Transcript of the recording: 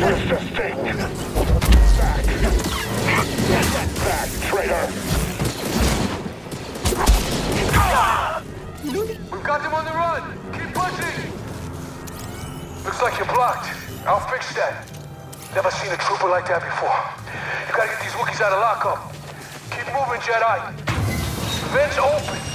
We've got them on the run! Keep pushing! Looks like you're blocked. I'll fix that. Never seen a trooper like that before. You gotta get these Wookiees out of lockup. Keep moving, Jedi. Vent's open.